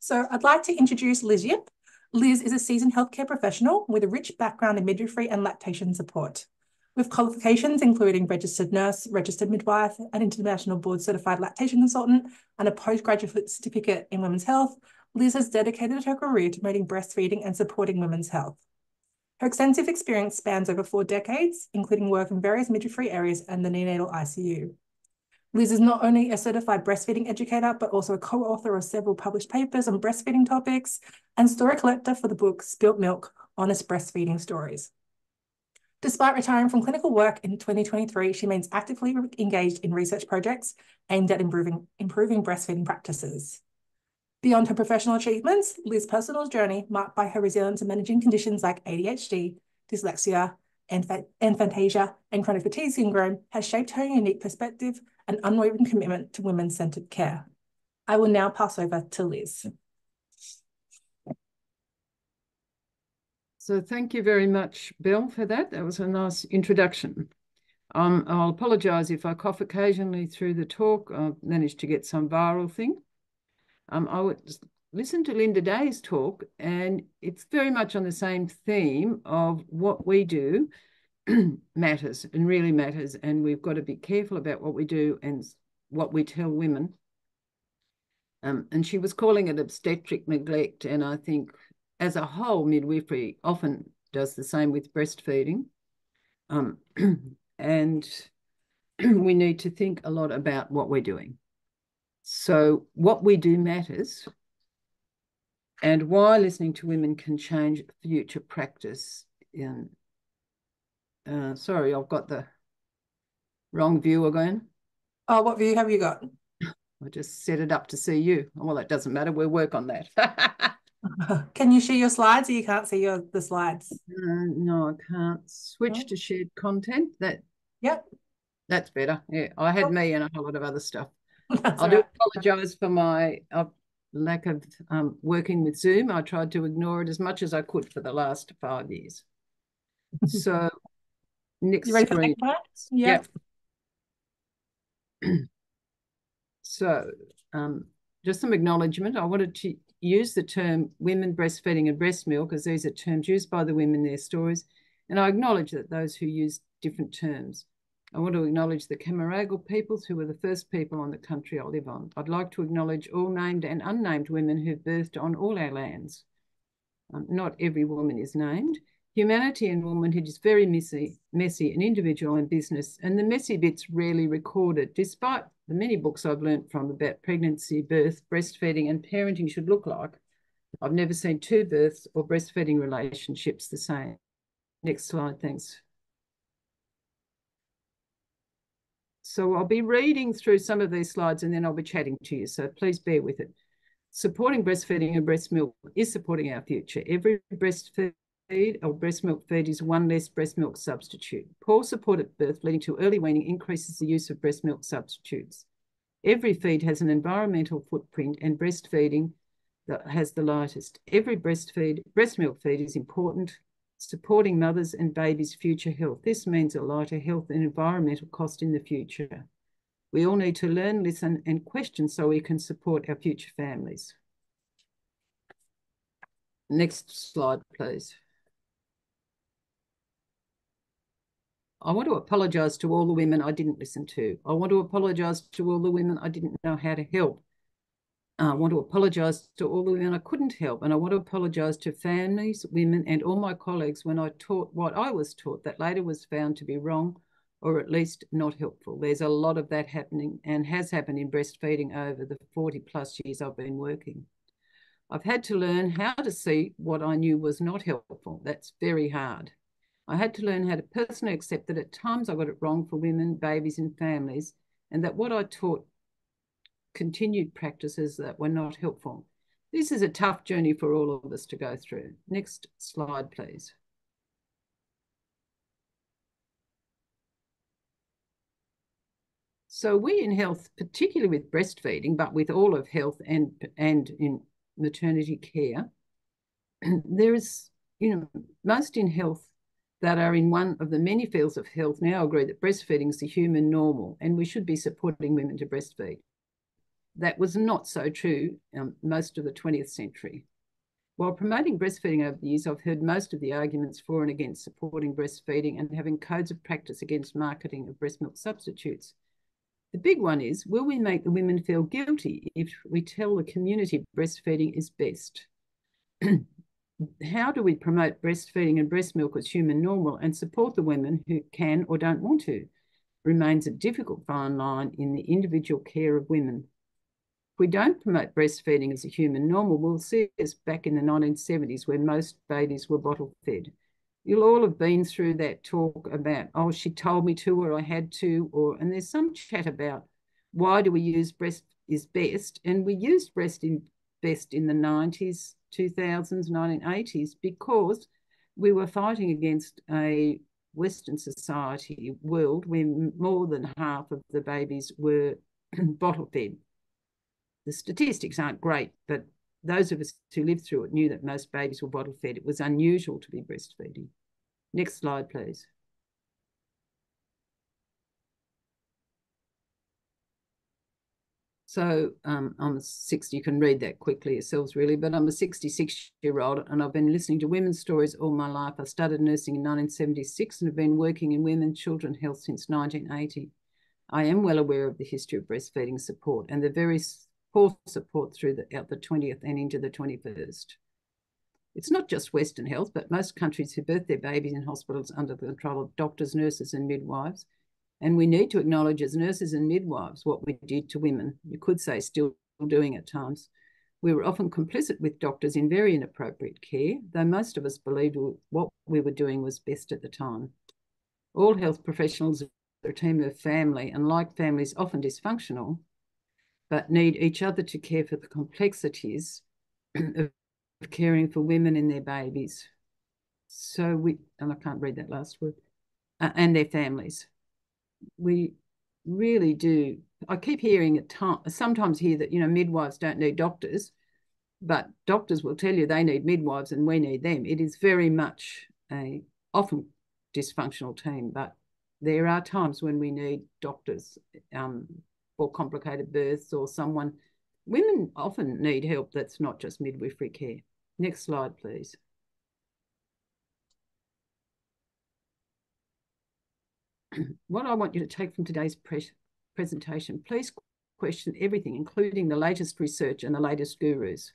So I'd like to introduce Liz Yip. Liz is a seasoned healthcare professional with a rich background in midwifery and lactation support. With qualifications including registered nurse, registered midwife, an international board certified lactation consultant, and a postgraduate certificate in women's health, Liz has dedicated her career to promoting breastfeeding and supporting women's health. Her extensive experience spans over four decades, including work in various midwifery areas and the neonatal ICU. Liz is not only a certified breastfeeding educator, but also a co-author of several published papers on breastfeeding topics and story collector for the book Spilt Milk, Honest Breastfeeding Stories. Despite retiring from clinical work in 2023, she remains actively engaged in research projects aimed at improving, improving breastfeeding practices. Beyond her professional achievements, Liz's personal journey, marked by her resilience in managing conditions like ADHD, dyslexia, aphantasia, and chronic fatigue syndrome, has shaped her unique perspective and unwavering commitment to women-centered care. I will now pass over to Liz. So thank you very much, Belle, for that. That was a nice introduction. Um, I'll apologise if I cough occasionally through the talk. I've managed to get some viral thing. Um, I would listen to Linda Day's talk, and it's very much on the same theme of what we do matters and really matters, and we've got to be careful about what we do and what we tell women. Um, and she was calling it obstetric neglect, and I think as a whole, midwifery often does the same with breastfeeding. Um, and we need to think a lot about what we're doing. So what we do matters and why listening to women can change future practice in uh, sorry, I've got the wrong view again. Oh, what view have you got? I just set it up to see you. Well, it doesn't matter. We'll work on that. Can you share your slides or you can't see your the slides? Uh, no, I can't. Switch to shared content. That Yep. That's better. Yeah, I had oh. me and a whole lot of other stuff. That's I do apologise for my uh, lack of um, working with Zoom. I tried to ignore it as much as I could for the last five years. so next you ready screen. For next yep. so um, just some acknowledgement. I wanted to use the term women breastfeeding and breast milk as these are terms used by the women in their stories. And I acknowledge that those who use different terms. I want to acknowledge the Cammeraygal peoples who were the first people on the country I live on. I'd like to acknowledge all named and unnamed women who've birthed on all our lands. Um, not every woman is named. Humanity and womanhood is very messy, messy and individual in business, and the messy bits rarely recorded, despite the many books I've learned from about pregnancy, birth, breastfeeding, and parenting should look like. I've never seen two births or breastfeeding relationships the same. Next slide, thanks. So I'll be reading through some of these slides and then I'll be chatting to you. So please bear with it. Supporting breastfeeding and breast milk is supporting our future. Every breastfeed or breast milk feed is one less breast milk substitute. Poor support at birth leading to early weaning increases the use of breast milk substitutes. Every feed has an environmental footprint and breastfeeding that has the lightest. Every breastfeed, breast milk feed is important supporting mothers and babies' future health. This means a lighter health and environmental cost in the future. We all need to learn, listen, and question so we can support our future families. Next slide, please. I want to apologise to all the women I didn't listen to. I want to apologise to all the women I didn't know how to help. Uh, I want to apologise to all the women I couldn't help. And I want to apologise to families, women, and all my colleagues when I taught what I was taught that later was found to be wrong or at least not helpful. There's a lot of that happening and has happened in breastfeeding over the 40 plus years I've been working. I've had to learn how to see what I knew was not helpful. That's very hard. I had to learn how to personally accept that at times I got it wrong for women, babies, and families, and that what I taught continued practices that were not helpful. This is a tough journey for all of us to go through. Next slide, please. So we in health, particularly with breastfeeding, but with all of health and, and in maternity care, there is, you know, most in health that are in one of the many fields of health now agree that breastfeeding is the human normal and we should be supporting women to breastfeed. That was not so true um, most of the 20th century. While promoting breastfeeding over the years, I've heard most of the arguments for and against supporting breastfeeding and having codes of practice against marketing of breast milk substitutes. The big one is will we make the women feel guilty if we tell the community breastfeeding is best? How do we promote breastfeeding and breast milk as human normal and support the women who can or don't want to? Remains a difficult fine line in the individual care of women. If we don't promote breastfeeding as a human normal, we'll see us back in the 1970s where most babies were bottle fed you'll all have been through that talk about, oh, she told me to, or I had to, or, and there's some chat about why do we use breast is best? And we used breast in best in the 90s, 2000s, 1980s, because we were fighting against a Western society world where more than half of the babies were bottle fed. The statistics aren't great, but those of us who lived through it knew that most babies were bottle fed. It was unusual to be breastfeeding. Next slide, please. So um, I'm a 60, you can read that quickly yourselves really, but I'm a 66 year old and I've been listening to women's stories all my life. I started nursing in 1976 and have been working in women's children health since 1980. I am well aware of the history of breastfeeding support and the very poor support through the, out the 20th and into the 21st. It's not just Western health, but most countries who birth their babies in hospitals under the control of doctors, nurses, and midwives. And we need to acknowledge as nurses and midwives what we did to women. You could say still doing at times. We were often complicit with doctors in very inappropriate care, though most of us believed what we were doing was best at the time. All health professionals are a team of family, and like families, often dysfunctional, but need each other to care for the complexities of caring for women and their babies. So we, and I can't read that last word, uh, and their families. We really do. I keep hearing at time, sometimes hear that, you know, midwives don't need doctors, but doctors will tell you they need midwives and we need them. It is very much a often dysfunctional team, but there are times when we need doctors um, for complicated births or someone. Women often need help that's not just midwifery care. Next slide, please. What I want you to take from today's pre presentation, please question everything, including the latest research and the latest gurus.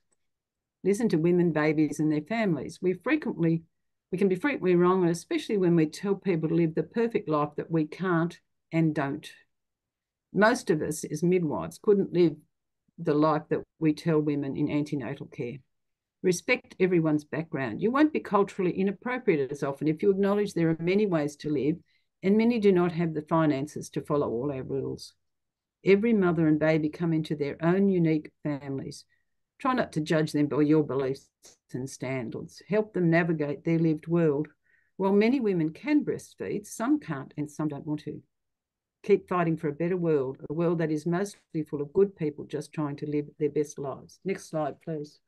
Listen to women, babies, and their families. We frequently, we can be frequently wrong, especially when we tell people to live the perfect life that we can't and don't. Most of us as midwives couldn't live the life that we tell women in antenatal care. Respect everyone's background. You won't be culturally inappropriate as often if you acknowledge there are many ways to live and many do not have the finances to follow all our rules. Every mother and baby come into their own unique families. Try not to judge them by your beliefs and standards. Help them navigate their lived world. While many women can breastfeed, some can't and some don't want to. Keep fighting for a better world, a world that is mostly full of good people just trying to live their best lives. Next slide, please.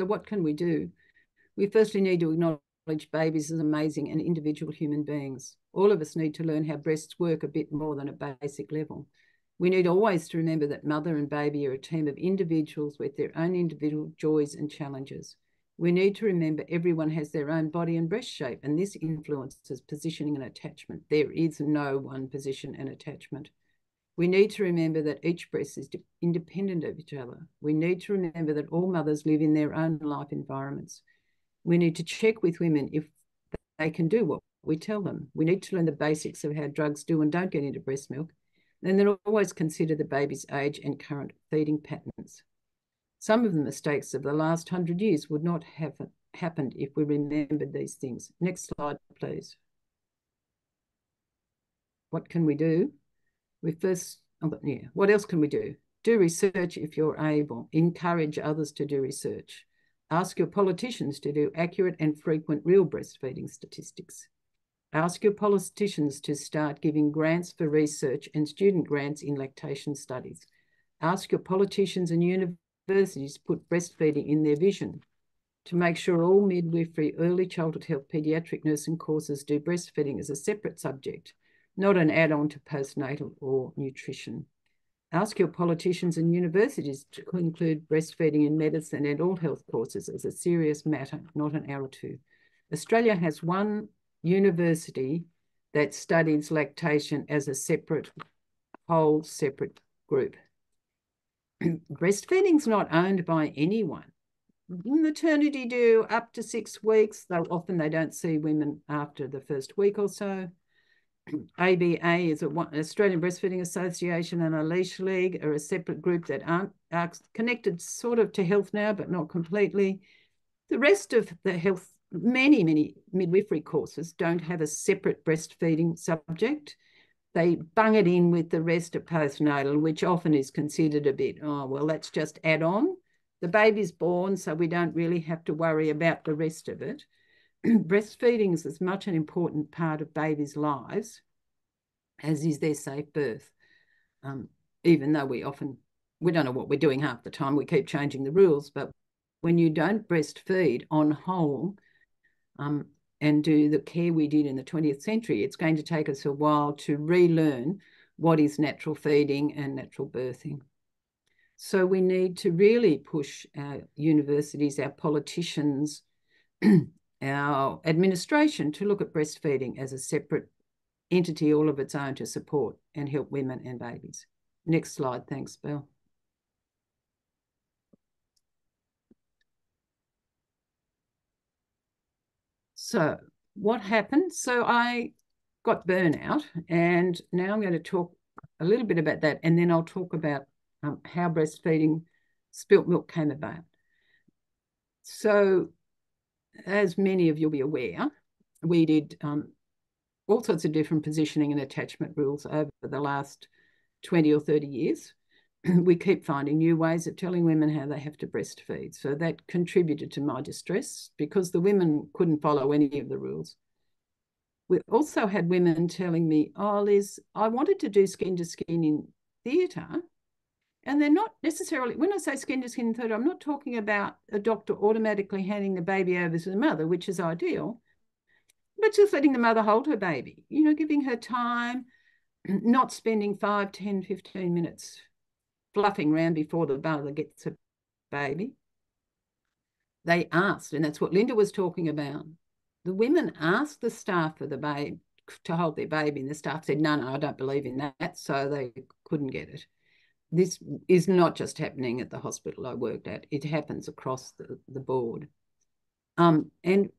So what can we do? We firstly need to acknowledge babies as amazing and individual human beings. All of us need to learn how breasts work a bit more than a basic level. We need always to remember that mother and baby are a team of individuals with their own individual joys and challenges. We need to remember everyone has their own body and breast shape, and this influences positioning and attachment. There is no one position and attachment. We need to remember that each breast is independent of each other. We need to remember that all mothers live in their own life environments. We need to check with women if they can do what we tell them. We need to learn the basics of how drugs do and don't get into breast milk. And then always consider the baby's age and current feeding patterns. Some of the mistakes of the last hundred years would not have happened if we remembered these things. Next slide, please. What can we do? We first, oh, yeah, what else can we do? Do research if you're able. Encourage others to do research. Ask your politicians to do accurate and frequent real breastfeeding statistics. Ask your politicians to start giving grants for research and student grants in lactation studies. Ask your politicians and universities to put breastfeeding in their vision. to make sure all midwifery, early childhood health, paediatric nursing courses do breastfeeding as a separate subject, not an add-on to postnatal or nutrition. Ask your politicians and universities to include breastfeeding in medicine and all health courses as a serious matter, not an hour or two. Australia has one university that studies lactation as a separate, whole separate group. Breastfeeding's not owned by anyone. Maternity do up to six weeks, though often they don't see women after the first week or so. ABA is an Australian Breastfeeding Association and La Leche League are a separate group that aren't are connected sort of to health now, but not completely. The rest of the health, many, many midwifery courses don't have a separate breastfeeding subject. They bung it in with the rest of postnatal, which often is considered a bit, oh, well, let's just add on. The baby's born, so we don't really have to worry about the rest of it. breastfeeding is as much an important part of babies' lives as is their safe birth. Um, even though we often we don't know what we're doing half the time, we keep changing the rules. But when you don't breastfeed on whole um, and do the care we did in the 20th century, it's going to take us a while to relearn what is natural feeding and natural birthing. So we need to really push our universities, our politicians, our administration to look at breastfeeding as a separate entity all of its own to support and help women and babies. Next slide, thanks, Belle. So what happened? So I got burnout and now I'm going to talk a little bit about that and then I'll talk about um, how breastfeeding spilt milk came about. So as many of you'll be aware, we did um, all sorts of different positioning and attachment rules over the last 20 or 30 years. we keep finding new ways of telling women how they have to breastfeed. So that contributed to my distress because the women couldn't follow any of the rules. We also had women telling me, oh, Liz, I wanted to do skin to skin in theatre, and they're not necessarily, when I say skin to skin third, I'm not talking about a doctor automatically handing the baby over to the mother, which is ideal, but just letting the mother hold her baby, you know, giving her time, not spending 5, 10, 15 minutes fluffing around before the mother gets a baby. They asked, and that's what Linda was talking about. The women asked the staff for the baby to hold their baby, and the staff said, No, no, I don't believe in that. So they couldn't get it this is not just happening at the hospital I worked at, it happens across the, the board. Um, and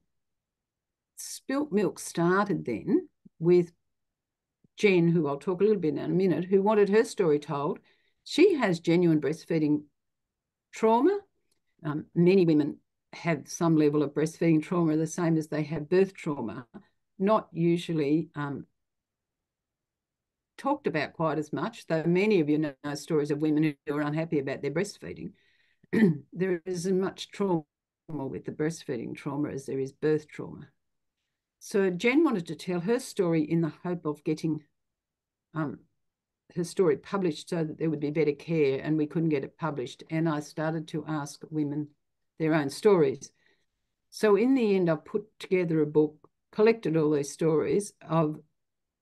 spilt milk started then with Jen, who I'll talk a little bit in a minute, who wanted her story told. She has genuine breastfeeding trauma. Um, many women have some level of breastfeeding trauma, the same as they have birth trauma, not usually um, talked about quite as much, though many of you know stories of women who are unhappy about their breastfeeding. there is as much trauma with the breastfeeding trauma as there is birth trauma. So Jen wanted to tell her story in the hope of getting um, her story published so that there would be better care and we couldn't get it published. And I started to ask women their own stories. So in the end, I put together a book, collected all these stories of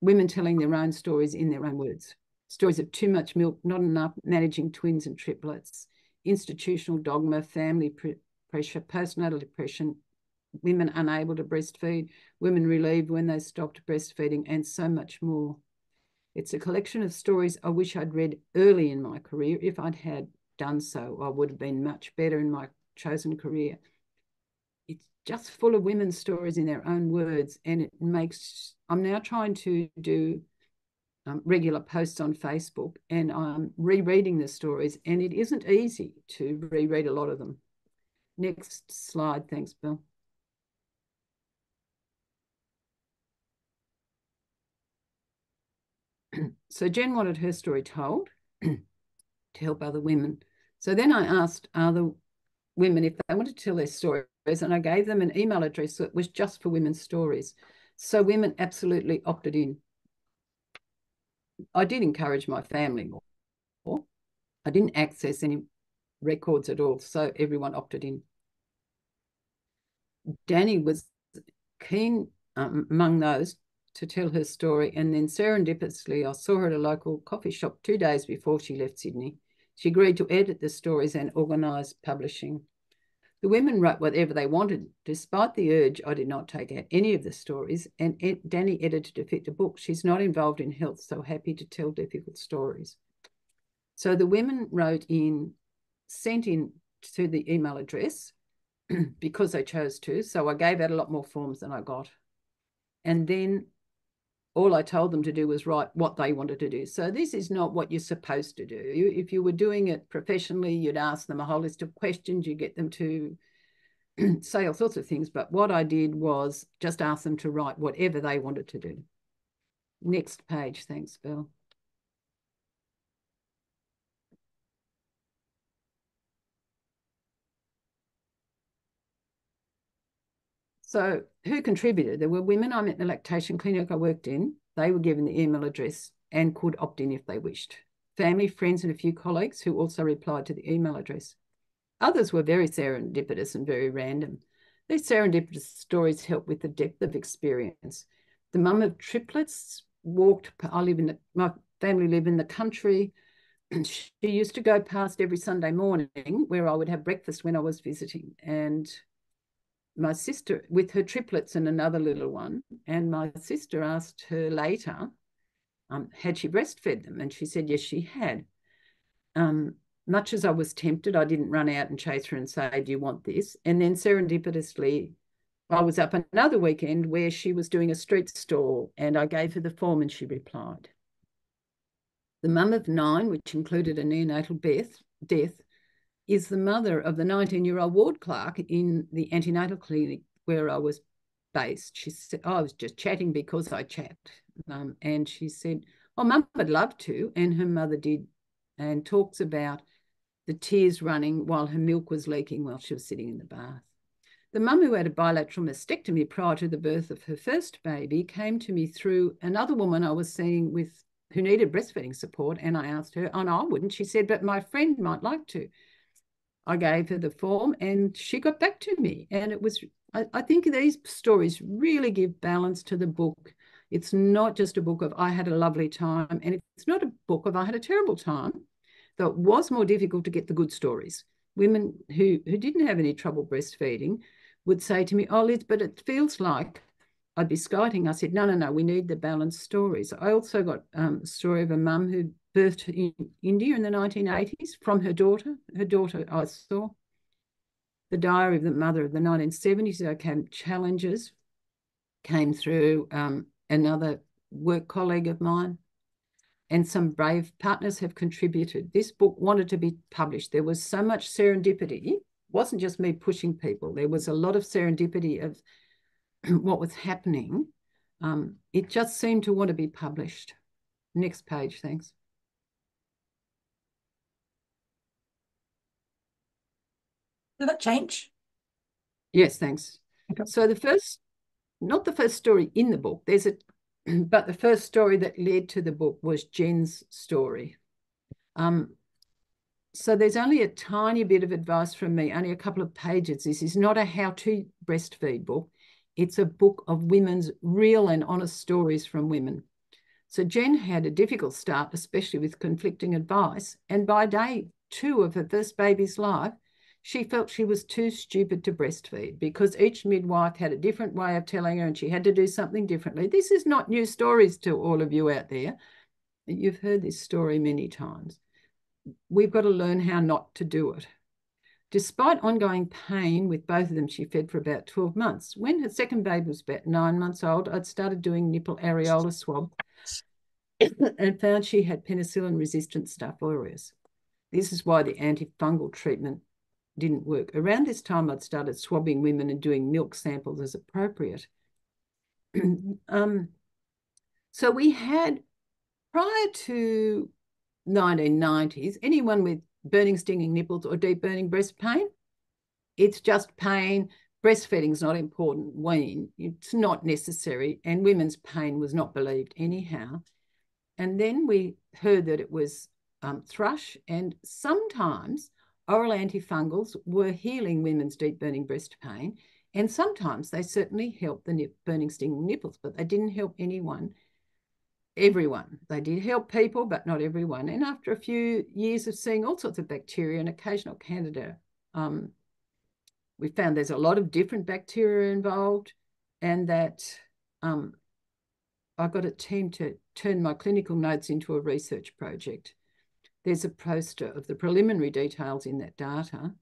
women telling their own stories in their own words. Stories of too much milk, not enough, managing twins and triplets, institutional dogma, family pr pressure, postnatal depression, women unable to breastfeed, women relieved when they stopped breastfeeding, and so much more. It's a collection of stories I wish I'd read early in my career. If I'd had done so, I would have been much better in my chosen career. It's just full of women's stories in their own words, and it makes I'm now trying to do um, regular posts on Facebook and I'm rereading the stories, and it isn't easy to reread a lot of them. Next slide, thanks, Belle. so Jen wanted her story told to help other women. So then I asked are other women if they wanted to tell their stories, and I gave them an email address that was just for women's stories. So women absolutely opted in. I did encourage my family more. I didn't access any records at all, so everyone opted in. Danny was keen um, among those to tell her story. And then serendipitously, I saw her at a local coffee shop two days before she left Sydney. She agreed to edit the stories and organise publishing. The women wrote whatever they wanted. Despite the urge, I did not take out any of the stories, and Danny edited to fit the book. She's not involved in health, so happy to tell difficult stories. So the women wrote in, sent in to the email address because they chose to. So I gave out a lot more forms than I got. And then all I told them to do was write what they wanted to do. So this is not what you're supposed to do. You, if you were doing it professionally, you'd ask them a whole list of questions, you get them to say all sorts of things. But what I did was just ask them to write whatever they wanted to do. Next page, thanks, Belle. So who contributed? There were women I met in the lactation clinic I worked in. They were given the email address and could opt in if they wished. Family, friends, and a few colleagues who also replied to the email address. Others were very serendipitous and very random. These serendipitous stories help with the depth of experience. The mum of triplets walked, I live in the, my family live in the country. She used to go past every Sunday morning where I would have breakfast when I was visiting. And my sister with her triplets and another little one. And my sister asked her later, um, had she breastfed them? And she said, yes, she had. Um, much as I was tempted, I didn't run out and chase her and say, do you want this? And then serendipitously, I was up another weekend where she was doing a street stall and I gave her the form and she replied. The mum of nine, which included a neonatal death, death is the mother of the 19 year old ward clerk in the antenatal clinic where I was based. She said, oh, I was just chatting because I chat. Um, and she said, Oh, mum would love to. And her mother did, and talks about the tears running while her milk was leaking while she was sitting in the bath. The mum who had a bilateral mastectomy prior to the birth of her first baby came to me through another woman I was seeing with who needed breastfeeding support. And I asked her, Oh, no, I wouldn't. She said, But my friend might like to. I gave her the form and she got back to me. And it was, I, I think these stories really give balance to the book. It's not just a book of I had a lovely time, and it's not a book of I had a terrible time, though it was more difficult to get the good stories. Women who, who didn't have any trouble breastfeeding would say to me, Oh, Liz, but it feels like I'd be scouting. I said, No, no, no, we need the balanced stories. I also got um, a story of a mum who birthed in India in the 1980s from her daughter. Her daughter, I saw the diary of the mother of the 1970s. There came challenges, came through um, another work colleague of mine, and some brave partners have contributed. This book wanted to be published. There was so much serendipity. It wasn't just me pushing people. There was a lot of serendipity of what was happening. Um, it just seemed to want to be published. Next page, thanks. Did that change? Yes, thanks. Okay. So the first, not the first story in the book, there's a, but the first story that led to the book was Jen's story. Um, so there's only a tiny bit of advice from me, only a couple of pages. This is not a how-to breastfeed book. It's a book of women's real and honest stories from women. So Jen had a difficult start, especially with conflicting advice. And by day two of her first baby's life, she felt she was too stupid to breastfeed because each midwife had a different way of telling her and she had to do something differently. This is not new stories to all of you out there. You've heard this story many times. We've got to learn how not to do it. Despite ongoing pain with both of them, she fed for about 12 months. When her second baby was about nine months old, I'd started doing nipple areola swab and found she had penicillin resistant Staph aureus. This is why the antifungal treatment didn't work. Around this time, I'd started swabbing women and doing milk samples as appropriate. um, so we had, prior to 1990s, anyone with burning, stinging nipples or deep burning breast pain, it's just pain. Breastfeeding is not important. Wean, it's not necessary. And women's pain was not believed anyhow. And then we heard that it was um, thrush, and sometimes oral antifungals were healing women's deep burning breast pain. And sometimes they certainly helped the nip, burning stinging nipples, but they didn't help anyone, everyone. They did help people, but not everyone. And after a few years of seeing all sorts of bacteria and occasional candida, um, we found there's a lot of different bacteria involved and that um, I got a team to turn my clinical notes into a research project. There's a poster of the preliminary details in that data.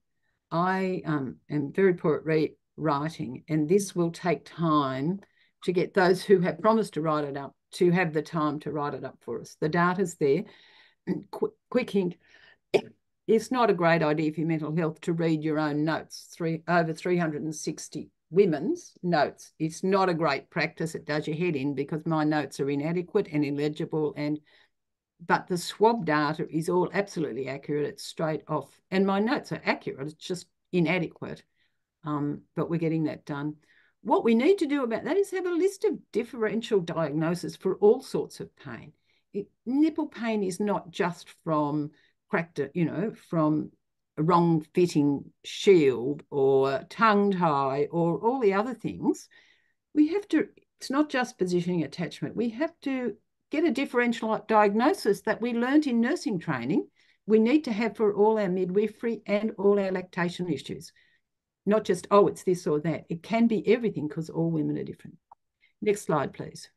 I um, am very poor at writing, and this will take time to get those who have promised to write it up to have the time to write it up for us. The data's there. Qu quick hint, it's not a great idea for your mental health to read your own notes, three over 360 women's notes. It's not a great practice. It does your head in because my notes are inadequate and illegible and but the swab data is all absolutely accurate. It's straight off. And my notes are accurate. It's just inadequate. Um, but we're getting that done. What we need to do about that is have a list of differential diagnosis for all sorts of pain. It, nipple pain is not just from cracked, you know, from a wrong fitting shield or tongue tie or all the other things. We have to, it's not just positioning attachment. We have to get a differential diagnosis that we learned in nursing training we need to have for all our midwifery and all our lactation issues. Not just, oh, it's this or that. It can be everything because all women are different. Next slide, please.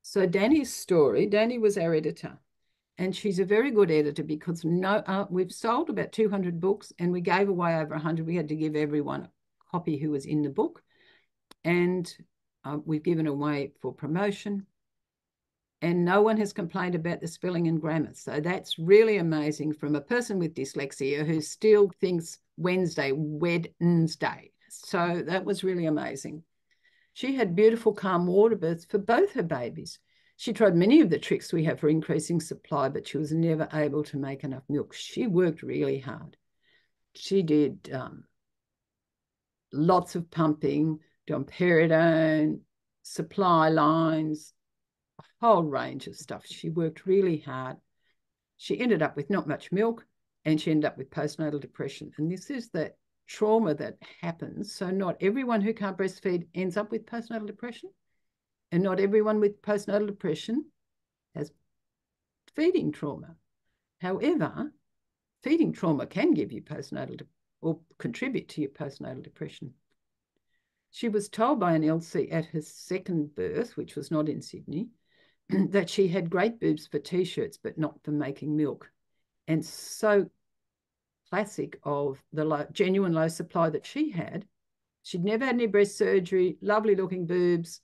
So Danny's story, Danny was our editor and she's a very good editor because no, uh, we've sold about 200 books and we gave away over 100. We had to give everyone a copy who was in the book and uh, we've given away for promotion and no one has complained about the spelling and grammar. So that's really amazing from a person with dyslexia who still thinks Wednesday, Wednesday. So that was really amazing. She had beautiful, calm water births for both her babies. She tried many of the tricks we have for increasing supply, but she was never able to make enough milk. She worked really hard. She did um, lots of pumping, domperidone, supply lines, a whole range of stuff. She worked really hard. She ended up with not much milk and she ended up with postnatal depression. And this is the trauma that happens. So, not everyone who can't breastfeed ends up with postnatal depression. And not everyone with postnatal depression has feeding trauma. However, feeding trauma can give you postnatal or contribute to your postnatal depression. She was told by an LC at her second birth, which was not in Sydney, that she had great boobs for t-shirts, but not for making milk. And so classic of the low, genuine low supply that she had. She'd never had any breast surgery, lovely looking boobs,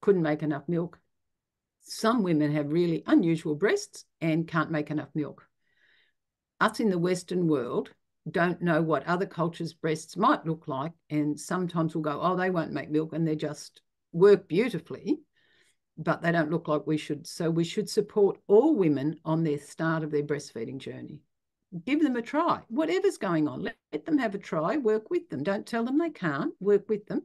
couldn't make enough milk. Some women have really unusual breasts and can't make enough milk. Us in the Western world don't know what other cultures' breasts might look like. And sometimes we'll go, oh, they won't make milk and they just work beautifully, but they don't look like we should. So we should support all women on their start of their breastfeeding journey. Give them a try, whatever's going on. Let, let them have a try, work with them. Don't tell them they can't, work with them.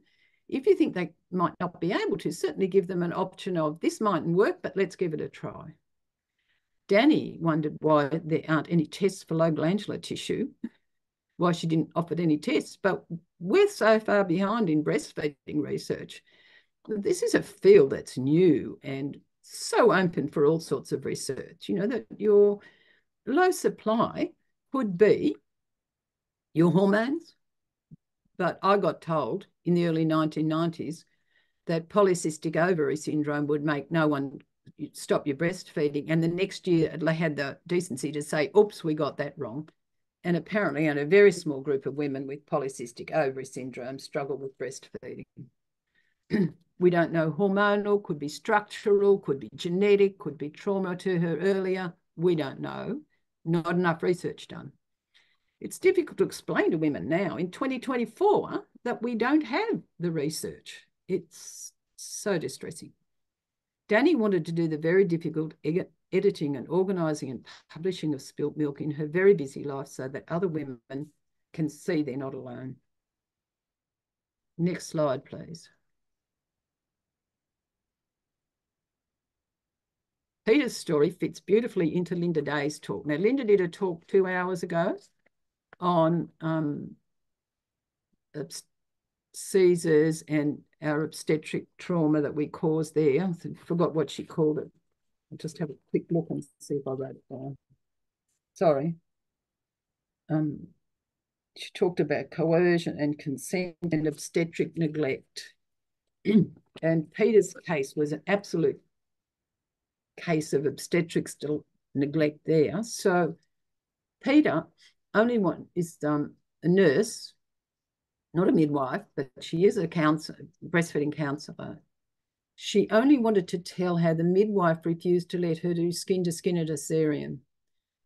If you think they might not be able to, certainly give them an option of this mightn't work, but let's give it a try. Danny wondered why there aren't any tests for low glandular tissue why she didn't offer any tests. But we're so far behind in breastfeeding research. This is a field that's new and so open for all sorts of research. You know, that your low supply could be your hormones. But I got told in the early 1990s that polycystic ovary syndrome would make no one stop your breastfeeding. And the next year, they had the decency to say, oops, we got that wrong. And apparently, in a very small group of women with polycystic ovary syndrome struggle with breastfeeding. we don't know hormonal, could be structural, could be genetic, could be trauma to her earlier. We don't know. Not enough research done. It's difficult to explain to women now in 2024 that we don't have the research. It's so distressing. Danny wanted to do the very difficult editing and organising and publishing of spilt milk in her very busy life so that other women can see they're not alone. Next slide, please. Peter's story fits beautifully into Linda Day's talk. Now, Linda did a talk two hours ago. on um, Caesars and our obstetric trauma that we caused there. I forgot what she called it. I'll just have a quick look and see if I wrote it down. Sorry. Um, she talked about coercion and consent and obstetric neglect. and Peter's case was an absolute case of obstetrics neglect there. So Peter only one is um, a nurse, not a midwife, but she is a counselor, breastfeeding counsellor. She only wanted to tell how the midwife refused to let her do skin to skin at a cesarean,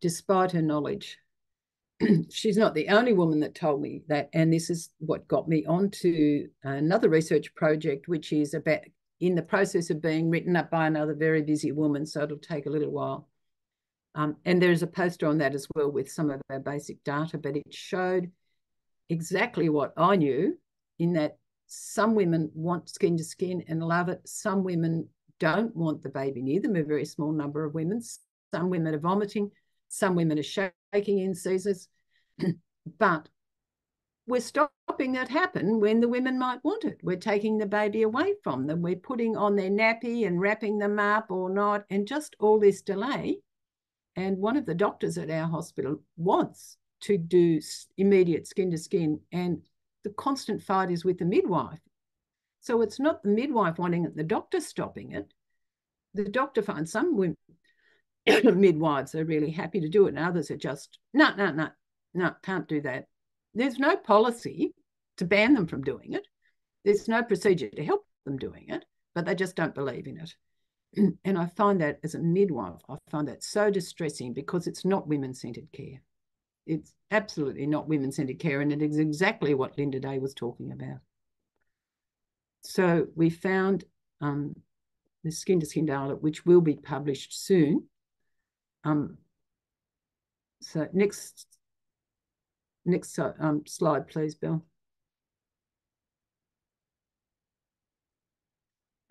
despite her knowledge. She's not the only woman that told me that, and this is what got me onto another research project, which is about in the process of being written up by another very busy woman, so it'll take a little while. Um, and there's a poster on that as well with some of our basic data, but it showed exactly what I knew in that some women want skin to skin and love it. Some women don't want the baby near them, a very small number of women. Some women are vomiting. Some women are shaking in Caesars. but we're stopping that happen when the women might want it. We're taking the baby away from them. We're putting on their nappy and wrapping them up or not, and just all this delay. And one of the doctors at our hospital wants to do immediate skin to skin, and the constant fight is with the midwife. So it's not the midwife wanting it, the doctor stopping it. The doctor finds some women, midwives are really happy to do it, and others are just, no, no, no, no, can't do that there's no policy to ban them from doing it. There's no procedure to help them doing it, but they just don't believe in it. And I find that as a midwife, I find that so distressing because it's not women centered care. It's absolutely not women centered care. And it is exactly what Linda Day was talking about. So we found um, the skin to skin data, which will be published soon. Um, so next Next um, slide, please, Belle.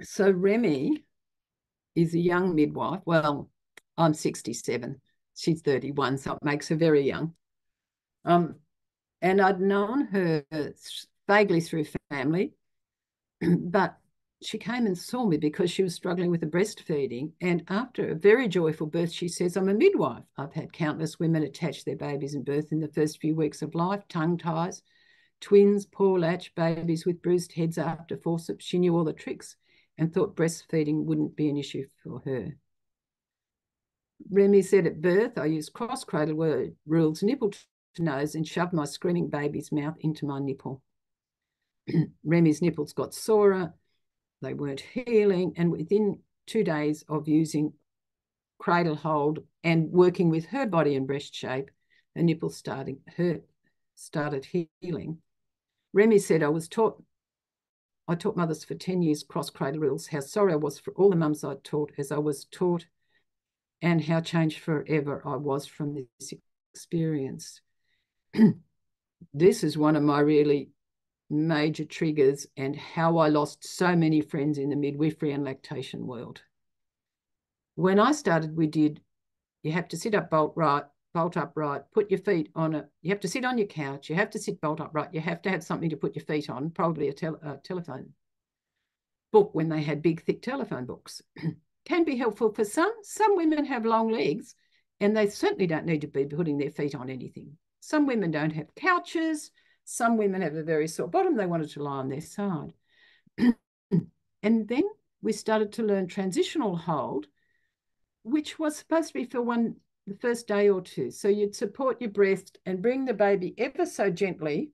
So Remy is a young midwife. Well, I'm 67. She's 31, so it makes her very young. Um, and I'd known her vaguely through family, but she came and saw me because she was struggling with the breastfeeding. And after a very joyful birth, she says, I'm a midwife. I've had countless women attach their babies in birth in the first few weeks of life, tongue ties, twins, poor latch, babies with bruised heads after forceps. She knew all the tricks and thought breastfeeding wouldn't be an issue for her. Remy said at birth, I used cross cradle rules, nipple nose, and shoved my screaming baby's mouth into my nipple. Remy's nipples got sorer they weren't healing. And within two days of using cradle hold and working with her body and breast shape, the nipple starting her started healing. Remy said, I was taught, I taught mothers for 10 years cross cradle rules, how sorry I was for all the mums I'd taught as I was taught, and how changed forever I was from this experience. this is one of my really major triggers and how I lost so many friends in the midwifery and lactation world. When I started, we did, you have to sit up bolt right, bolt upright, put your feet on it. You have to sit on your couch. You have to sit bolt upright. You have to have something to put your feet on, probably a, a telephone book when they had big, thick telephone books. Can be helpful for some. Some women have long legs and they certainly don't need to be putting their feet on anything. Some women don't have couches. Some women have a very sore bottom, they wanted to lie on their side. and then we started to learn transitional hold, which was supposed to be for one the first day or two. So you'd support your breast and bring the baby ever so gently,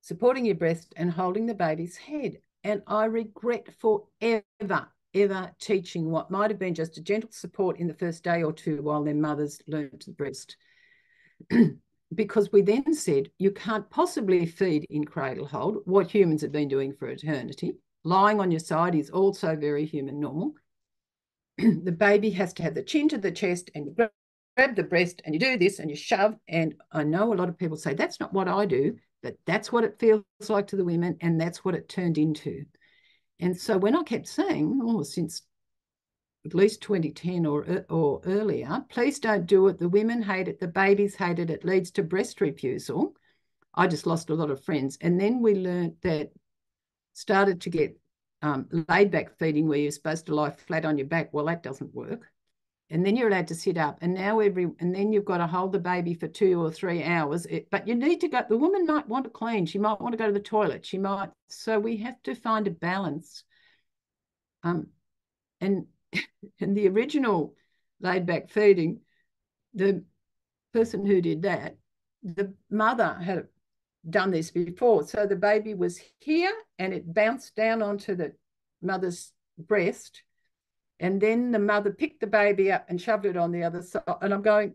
supporting your breast and holding the baby's head. And I regret forever, ever teaching what might have been just a gentle support in the first day or two while their mothers learned to breast. because we then said you can't possibly feed in cradle hold, what humans have been doing for eternity. Lying on your side is also very human normal. the baby has to have the chin to the chest and you grab the breast and you do this and you shove. And I know a lot of people say that's not what I do, but that's what it feels like to the women and that's what it turned into. And so when I kept saying, oh, since at least 2010 or, or earlier. Please don't do it. The women hate it. The babies hate it. It leads to breast refusal. I just lost a lot of friends. And then we learned that started to get um, laid back feeding where you're supposed to lie flat on your back. Well, that doesn't work. And then you're allowed to sit up. And now every, and then you've got to hold the baby for two or three hours. It, but you need to go, the woman might want to clean. She might want to go to the toilet. She might, so we have to find a balance. Um, and in the original laid back feeding, the person who did that, the mother had done this before. So the baby was here and it bounced down onto the mother's breast. And then the mother picked the baby up and shoved it on the other side. And I'm going,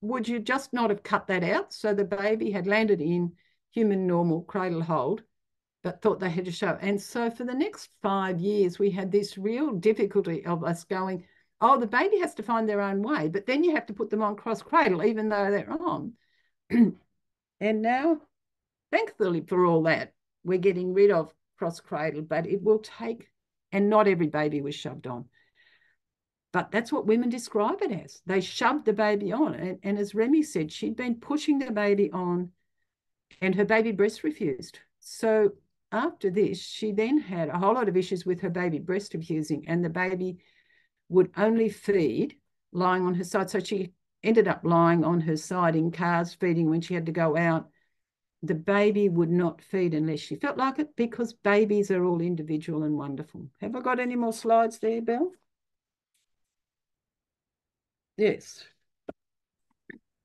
would you just not have cut that out? So the baby had landed in human normal cradle hold but thought they had to show. And so for the next five years, we had this real difficulty of us going, oh, the baby has to find their own way, but then you have to put them on cross cradle, even though they're on. and now, thankfully for all that, we're getting rid of cross cradle, but it will take, and not every baby was shoved on. But that's what women describe it as. They shoved the baby on. And, and as Remy said, she'd been pushing the baby on and her baby breast refused. So after this, she then had a whole lot of issues with her baby breast refusing, and the baby would only feed lying on her side. So she ended up lying on her side in cars, feeding when she had to go out. The baby would not feed unless she felt like it because babies are all individual and wonderful. Have I got any more slides there, Belle? Yes.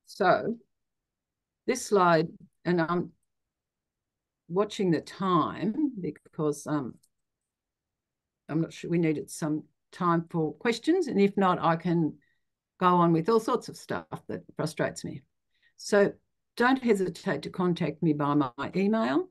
So this slide, and I'm watching the time because um, I'm not sure we needed some time for questions. And if not, I can go on with all sorts of stuff that frustrates me. So don't hesitate to contact me by my email.